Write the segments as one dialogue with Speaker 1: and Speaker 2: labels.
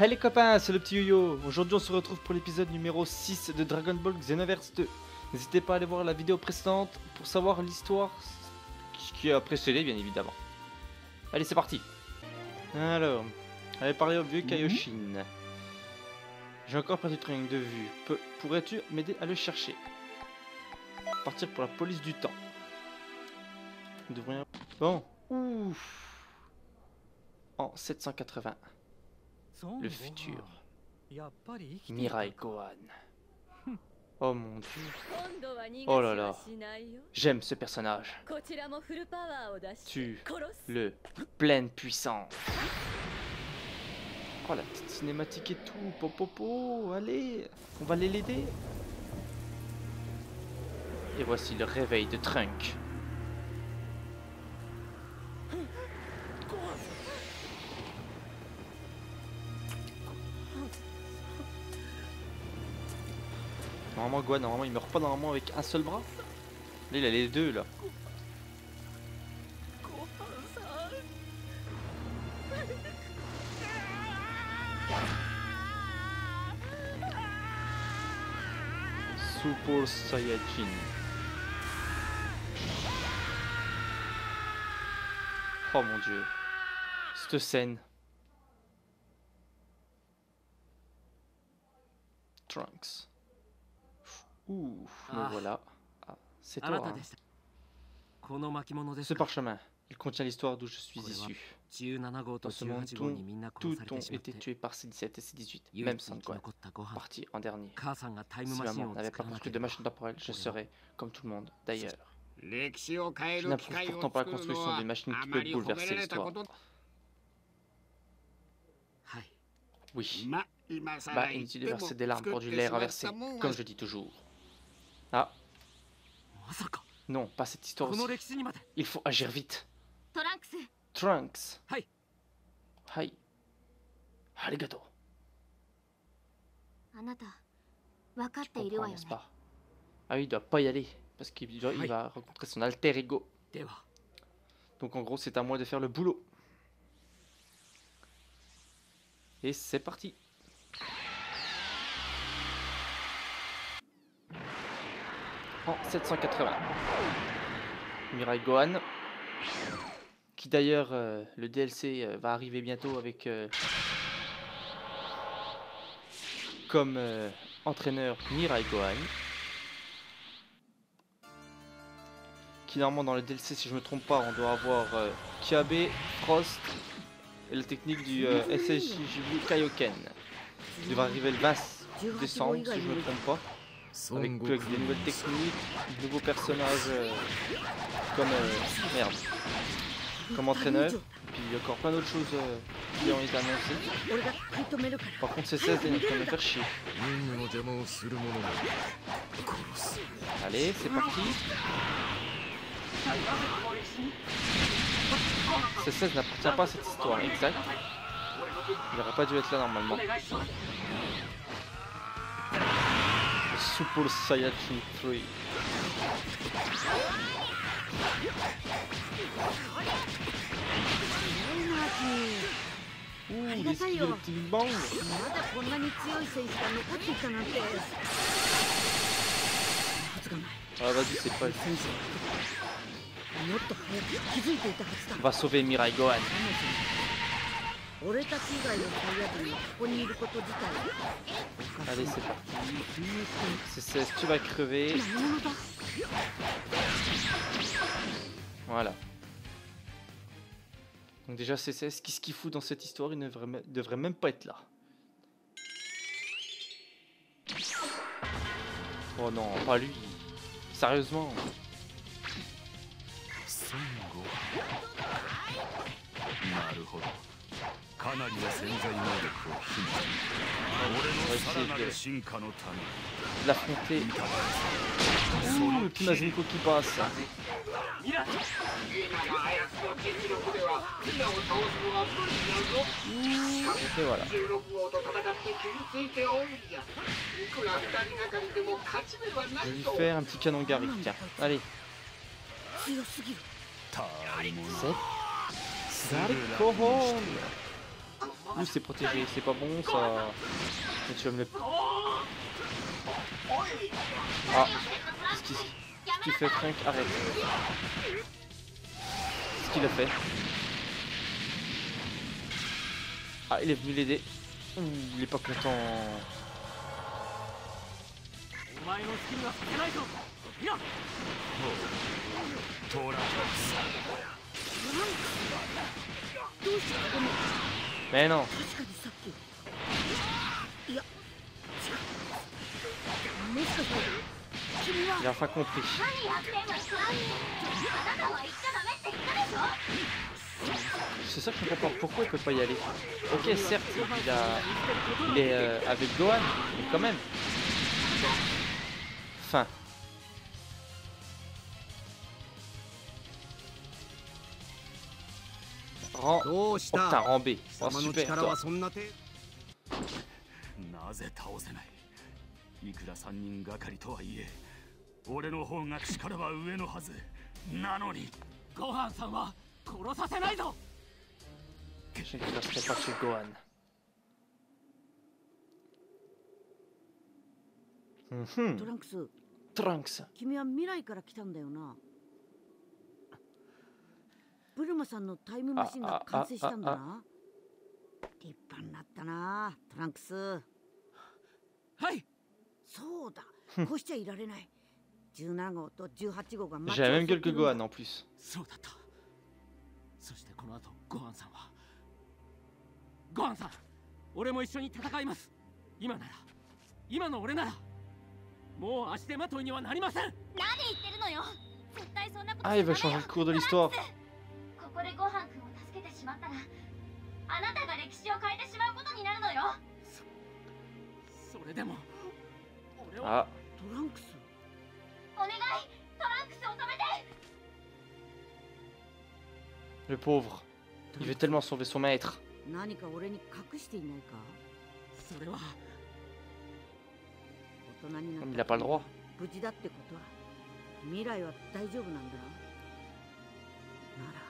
Speaker 1: Hey les copains, c'est le petit yo-yo. Aujourd'hui on se retrouve pour l'épisode numéro 6 de Dragon Ball Xenoverse 2. N'hésitez pas à aller voir la vidéo précédente pour savoir l'histoire qui a précédé bien évidemment. Allez c'est parti Alors, allez parler au vieux Kaioshin. J'ai encore perdu Training de vue. Pe- Pourrais-tu m'aider à le chercher? Partir pour la police du temps. Bon. Ouf. En 780. Le futur. Mirai Gohan. Oh mon dieu.
Speaker 2: Oh là là.
Speaker 1: J'aime ce personnage.
Speaker 2: Tu
Speaker 1: Le pleine puissance. Oh la petite cinématique et tout. Popopo. Allez. On va aller l'aider. Et voici le réveil de Trunk. Normalement, normalement, il meurt pas normalement avec un seul bras. Là, il a les deux là. Super Saiyajin. Oh mon dieu. Cette scène. Trunks. Ouh,
Speaker 3: ah.
Speaker 1: voilà. Ah, c'est toi. Hein. Ce parchemin, il contient l'histoire d'où je suis issu. Dans ce monde,
Speaker 3: tout, tout
Speaker 1: ont été tués par C17 et C18, même
Speaker 3: Sankoan,
Speaker 1: parti en dernier. Si maman n'avait pas construit de machine temporelle, je serais comme tout le monde, d'ailleurs. Je n'approuve pourtant pas la construction d'une
Speaker 4: machine
Speaker 1: qui
Speaker 4: peut
Speaker 1: bouleverser l'histoire. Oui. Bah, inutile de verser des larmes pour du lait renversé, comme je dis toujours. Ah. Non, pas cette histoire aussi. Il faut agir vite. Trunks.
Speaker 3: Hi.
Speaker 1: Hi. Arigato. Je comprends, pas? Ah oui, il doit pas y aller parce qu'il va rencontrer son alter ego. Donc en gros, c'est à moi de faire le boulot. Et c'est parti. En 780. Mirai Gohan. Qui d'ailleurs, euh, le DLC euh, va arriver bientôt avec... euh, comme entraîneur Mirai Gohan. qui normalement dans le DLC si je me trompe pas on doit avoir Kiabe, Frost et la technique du SSJW Kaioken. Il devrait arriver le 20 décembre si je me trompe pas. Avec des nouvelles techniques, de nouveaux personnages euh, comme euh, merde, comme entraîneur, puis encore plein d'autres choses euh, qui ont été annoncées. Par contre, c'est 16 et notre me faire chier. Allez, c'est parti. C16 n'appartient pas à cette histoire, exact. Il n'aurait pas dû être là normalement. Super Saiyajin 3. Uh, esse piloto de
Speaker 2: bom! Hora de
Speaker 1: ser faz. Vá Mirai Gohan.
Speaker 2: 俺たち以外のサイヤ人がここにいること自体おかしい
Speaker 1: Allez, c'est parti. C16, tu vas crever.
Speaker 2: 何者だ
Speaker 1: Voilà. Donc déjà C16, qu'est-ce qu'il fout dans cette histoire Il ne devrait, me- devrait même pas être là. Oh non, pas lui. Sérieusement.
Speaker 5: かなりの潜在能力を秘めている
Speaker 1: On
Speaker 5: 俺
Speaker 1: va
Speaker 5: のさらな
Speaker 1: essayer
Speaker 5: る
Speaker 1: de
Speaker 5: 進化のため
Speaker 1: l'affronter.
Speaker 5: 見たまえ
Speaker 1: Ouh, le petit Mazinko qui passe.
Speaker 4: 今のあやつの実力ではヒナを倒すのは無理だぞ
Speaker 1: Et voilà.
Speaker 4: 16号と戦って傷ついておるんじゃいくら二人がかりでも勝ち目はな
Speaker 1: Je vais
Speaker 4: い
Speaker 1: lui
Speaker 4: と
Speaker 1: faire un petit canon Garrick. Tiens, allez.
Speaker 2: 強すぎる
Speaker 5: たわ Ouh,
Speaker 1: c'est protégé, c'est pas bon ça. Mais tu vas me le. Ah, qu'est-ce qu'il fait, Frank Arrête. ce qu'il a fait Ah, il est venu l'aider. Ouh, il est pas content.
Speaker 2: Oh.
Speaker 1: Mais non. Il a compris. C'est ça que je comprends. Pourquoi il peut pas y aller Ok, certes, il, a... est euh, avec Gohan, mais quand même. Fin. Rang.
Speaker 6: どうし
Speaker 1: Oh putain,
Speaker 6: た
Speaker 1: rang B.
Speaker 6: 貴
Speaker 1: Oh
Speaker 6: 様の
Speaker 1: super,
Speaker 6: 力
Speaker 1: toi.
Speaker 6: はそんな手
Speaker 5: なぜ倒せない？いくら三人がかりとはいえ俺の方が力は上のはずなのに
Speaker 3: ご飯さんは殺させないぞ
Speaker 1: Je ne resterai pas chez Gohan. Mhm.
Speaker 2: トランクス
Speaker 1: Trunks.
Speaker 2: 君は未来から来たんだよなブルマさんのタイムマシンが完成したんだな。立派になったなトランクス。
Speaker 3: はい。
Speaker 2: そうだ。こうしちゃいられない。17号と18号が
Speaker 1: J'ai la même gueule que Gohan en plus.
Speaker 3: そうだった。そしてこの後ご飯さんは。ご飯さん俺も一緒に戦います。今なら。今の俺なら。もう足手まといにはなりません。
Speaker 7: 何言ってるのよ。絶対そんなこと
Speaker 1: Ah, il va changer le cours de l'histoire.
Speaker 7: ここでごはんくんを助けてしまったらあなたが歴史を変えてしまうことになるのよ
Speaker 3: それでも俺は
Speaker 1: Ah,
Speaker 2: トランクス？
Speaker 7: お願いトランクスを止めて
Speaker 1: le pauvre. Il veut tellement sauver son maître.
Speaker 2: 何か俺に隠していないか？
Speaker 3: それは
Speaker 2: 大人になっ
Speaker 1: Il
Speaker 2: た
Speaker 1: a pas le droit.
Speaker 2: 無事だってことは未来は大丈夫なんだななら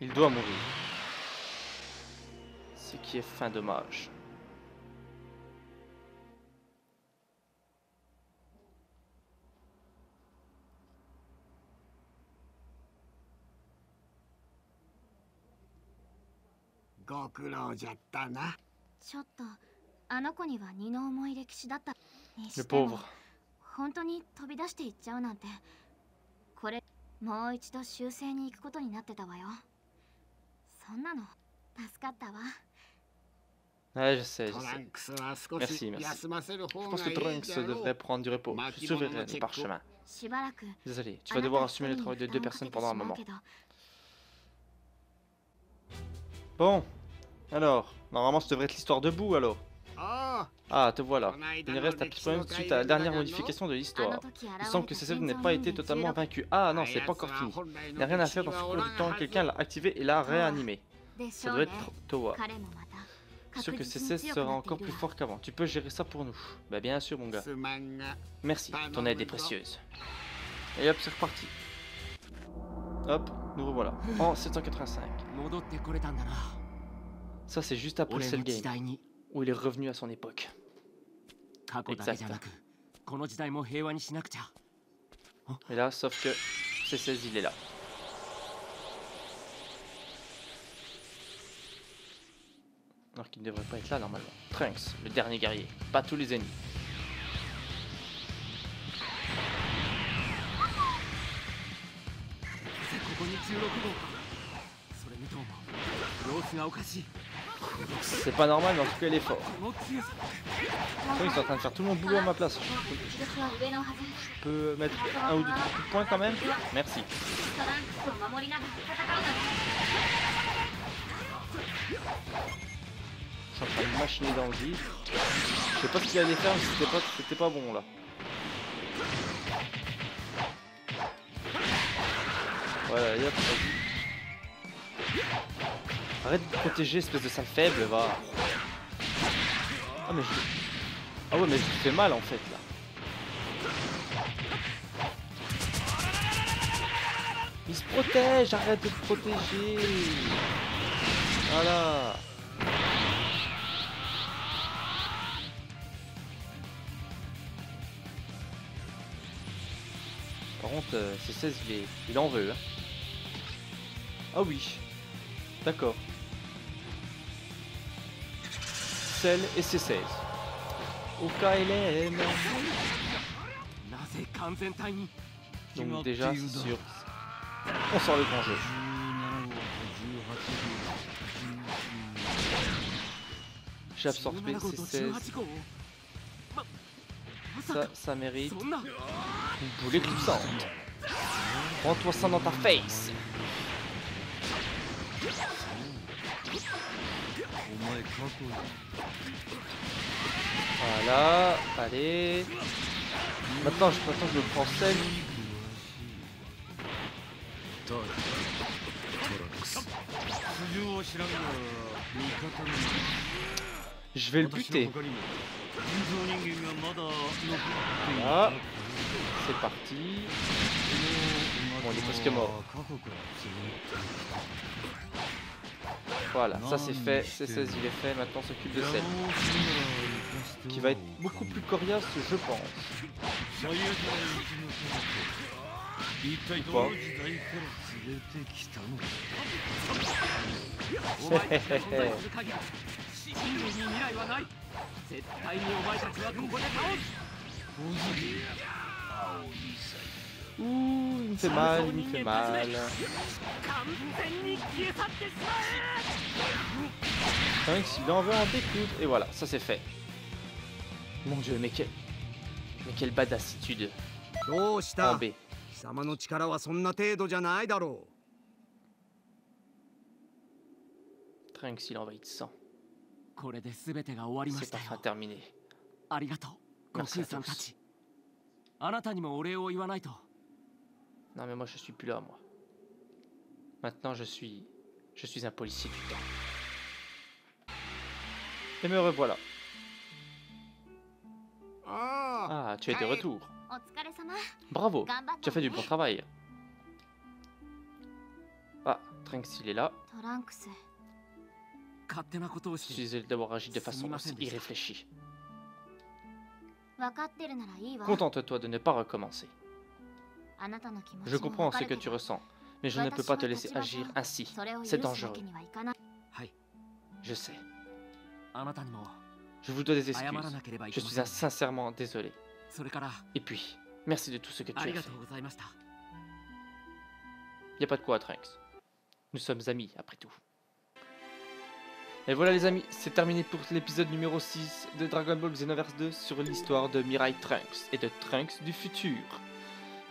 Speaker 1: Il doit mourir. Ce qui est fin dommage.
Speaker 6: ご苦労じゃったな
Speaker 7: ちょっとあの子には荷の重い歴史だったにしても.本当に飛び出していっちゃうなんてこれもう一度修正に行くことになってたわよ そんなの助かったわ
Speaker 1: Ouais, je sais, je
Speaker 6: トラ
Speaker 1: sais.
Speaker 6: ンクスは少
Speaker 1: Merci,
Speaker 6: し
Speaker 1: merci.
Speaker 6: 休ませる
Speaker 1: Je
Speaker 6: 方
Speaker 1: pense
Speaker 6: が
Speaker 1: que
Speaker 6: いい
Speaker 1: Trunks
Speaker 6: だろ
Speaker 1: devrait
Speaker 6: う
Speaker 1: prendre du repos. Je surveillerai les parchemins.
Speaker 7: しばらく
Speaker 1: Désolé, tu
Speaker 7: あ
Speaker 1: vas
Speaker 7: なた
Speaker 1: devoir
Speaker 7: 一
Speaker 1: assumer
Speaker 7: 人
Speaker 1: le
Speaker 7: に
Speaker 1: travail de
Speaker 7: 負
Speaker 1: deux
Speaker 7: 担をかけ
Speaker 1: personnes
Speaker 7: て
Speaker 1: pendant un
Speaker 7: しまう
Speaker 1: moment.
Speaker 7: けど
Speaker 1: Bon. Alors, normalement, ça devrait être l'histoire debout alors. Ah, te voilà. Il reste à
Speaker 6: piperer
Speaker 1: suite à la dernière modification de l'histoire. Il semble que cette
Speaker 7: n'ait
Speaker 1: pas été totalement vaincue. Ah non, c'est pas encore fini. Il n'y a rien à faire dans ce cours du temps. Quelqu'un l'a activé et l'a réanimé. Ça doit être Towa. Sûr que CC sera encore plus fort qu'avant. Tu peux gérer ça pour nous. Bah bien sûr, mon gars. Merci, ton aide est précieuse. Et hop, c'est reparti. Hop, nous revoilà. En 785. Ça, c'est juste après
Speaker 3: le
Speaker 1: game où il est revenu à son époque.
Speaker 3: Exact.
Speaker 1: Et là, sauf que c'est ces îles-là. Alors qu'il ne devrait pas être là normalement. Trunks, le dernier guerrier. Pas tous les ennemis. C'est pas normal, mais en tout cas, il est fort. Ils sont en train de faire tout mon boulot à ma place. Je peux mettre un ou deux coups de poing quand même Merci. Je suis en train de machiner dans le. Je sais pas ce qu'il allait faire, mais c'était pas, pas bon là. Voilà, yep, vas-y. Arrête de protéger, espèce de sale faible, va. Ah mais je... Ah ouais mais je fais mal en fait là. Il se protège, arrête de te protéger. Voilà. Par contre, euh, C16, il, il en veut. Hein. Ah oui. D'accord. Et C16.
Speaker 3: OKLM
Speaker 1: Donc déjà sûr. On sort le grand jeu. J'ai absorbé C16. Ça, ça mérite une boule éclipsante. Prends-toi ça dans ta face Voilà, allez. Maintenant, je, maintenant, je le prends. Je vais le buter. Voilà. C'est parti. Bon, il est presque mort. Voilà, ça c'est fait. C16 il est fait. Maintenant, on s'occupe de celle qui va être beaucoup plus coriace, je pense. pas.
Speaker 3: お前たちが存在する限り人類に未来はない絶対にお前たちはここで倒す
Speaker 1: Ouh, il me fait mal, il me fait mal.
Speaker 3: 完全に消え去ってしまえ
Speaker 1: Trunks, il en veut en découdre. Et voilà, ça c'est fait. Mon dieu, mais quel... Mais quelle badassitude
Speaker 8: どうし
Speaker 1: en
Speaker 8: た
Speaker 1: B.
Speaker 8: 貴様の力はそんな程度じゃないだろ
Speaker 1: Trunks, il envahit de sang.
Speaker 3: これで全てが終わりまし
Speaker 1: C'est
Speaker 3: た
Speaker 1: enfin
Speaker 3: よ
Speaker 1: terminé.
Speaker 3: ありがとう悟
Speaker 1: Merci à
Speaker 3: 空さんた
Speaker 1: tous.
Speaker 3: ちあなたにもお礼を言わないと
Speaker 1: non, mais moi, je suis plus là, moi. Maintenant, je suis. Je suis un policier du temps. Et me revoilà.
Speaker 6: Ah,
Speaker 1: ah tu es de retour. Bravo, tu as fait du bon travail. Ah, Trunks, il est là. Excusez d'avoir agi de façon aussi irréfléchie. Contente-toi de ne pas recommencer. Je comprends ce que tu ressens, mais je ne peux pas te laisser agir ainsi. C'est dangereux. Je sais. Je vous dois des excuses. Je suis sincèrement désolé. Et puis, merci de tout ce que tu as fait.
Speaker 3: Il
Speaker 1: n'y a pas de quoi, Trunks. Nous sommes amis, après tout. Et voilà les amis, c'est terminé pour l'épisode numéro 6 de Dragon Ball Xenoverse 2 sur l'histoire de Mirai Trunks et de Trunks du futur.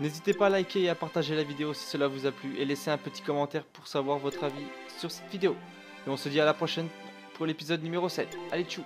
Speaker 1: N'hésitez pas à liker et à partager la vidéo si cela vous a plu et laisser un petit commentaire pour savoir votre avis sur cette vidéo. Et on se dit à la prochaine pour l'épisode numéro 7. Allez, tchou